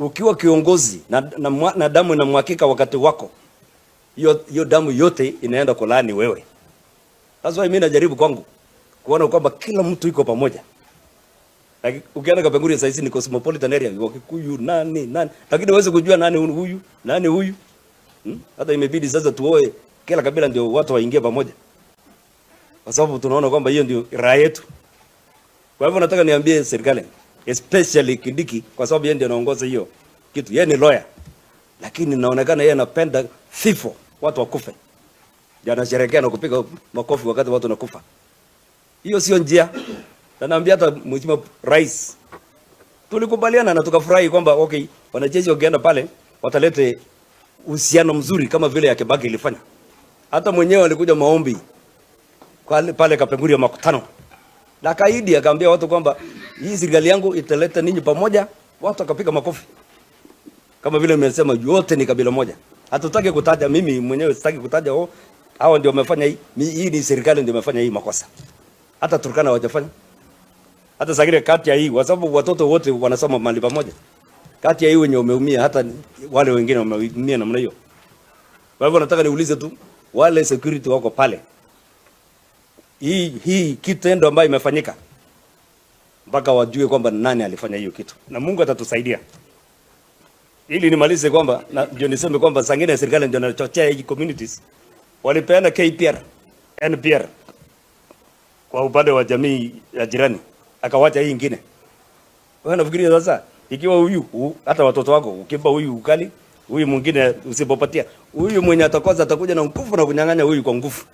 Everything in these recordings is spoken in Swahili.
ukiwa kiongozi na, na, na, na damu inamwakika wakati wako, hiyo damu yote inaenda kulaani wewe. That's why mimi najaribu kwangu kuona kwamba kila mtu iko pamoja. Like, ukienda Kapenguria sasa hizi ni cosmopolitan area, Wakikuyu nani nani, lakini huwezi kujua nani huyu nani huyu hmm? Hata imebidi sasa tuoe kila kabila ndio watu waingie pamoja, kwa sababu tunaona kwamba hiyo ndio raha yetu. Kwa hivyo nataka niambie serikali especially Kidiki, kwa sababu yeye ndiye anaongoza hiyo kitu. Yeye ni lawyer, lakini inaonekana yeye anapenda vifo, watu wakufe, ndio anasherehekea na kupiga makofi wakati watu wanakufa. Hiyo sio njia, na naambia hata mheshimiwa rais, tulikubaliana na tukafurahi kwamba okay, wanajeshi wakienda pale watalete uhusiano mzuri kama vile ya Kibaki ilifanya. Hata mwenyewe alikuja maombi pale pale Kapenguria makutano na kaidi akaambia watu kwamba hii serikali yangu italeta ninyi pamoja, watu wakapiga makofi kama vile nimesema, yote ni kabila moja. Hatutaki kutaja, mimi mwenyewe sitaki kutaja, oh, hawa ndio wamefanya hii, hii ni serikali ndio imefanya hii makosa. Hata Turkana hawajafanya, hata Sagire kati ya hii, kwa sababu watoto wote wanasoma mahali pamoja. Kati ya hii wenye wameumia, hata wale wengine wameumia namna hiyo. Kwa hivyo nataka niulize tu wale security wako pale, hii hii kitendo ambayo imefanyika mpaka wajue kwamba nani alifanya hiyo kitu, na Mungu atatusaidia ili nimalize kwamba na ndio niseme kwamba sangine serikali ndio inachochea hii communities walipeana KPR NPR kwa upande wa jamii ya jirani, akawacha hii ingine. Wewe nafikiria sasa, ikiwa huyu hu- hata watoto wako ukimpa huyu ukali, huyu mwingine usipopatia, huyu mwenye atakoza atakuja na nguvu na kunyang'anya huyu kwa nguvu.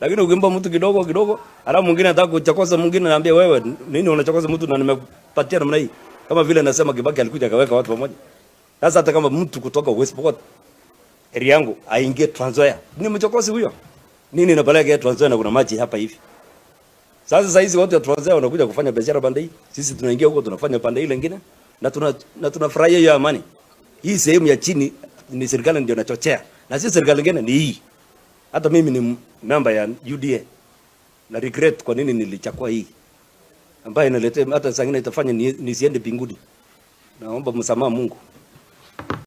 Lakini ukimpa mtu kidogo kidogo, alafu mwingine anataka kuchokoza mwingine, anaambia wewe nini unachokoza mtu na nimepatia namna hii, kama vile nasema Kibaki alikuja akaweka watu pamoja. Sasa hata kama mtu kutoka West Pokot area yangu aingie Trans Nzoia, ni mchokozi huyo. Nini inapeleka yeye Trans Nzoia na kuna maji hapa hivi? Sasa saizi watu wa Trans Nzoia wanakuja kufanya biashara pande hii, sisi tunaingia huko tunafanya pande ile nyingine na tuna na tunafurahia hiyo amani. Hii sehemu ya chini ni serikali ndio inachochea, na sisi serikali nyingine ni hii. Hata mimi ni member ya UDA na regret kwa nini nilichakua hii ambayo inaletea hata sangine itafanya ni- nisiende mbinguni. Naomba msamaha Mungu.